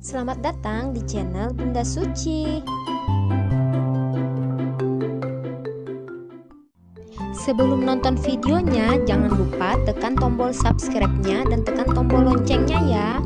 Selamat datang di channel Bunda Suci. Sebelum nonton videonya, jangan lupa tekan tombol subscribe-nya dan tekan tombol loncengnya ya.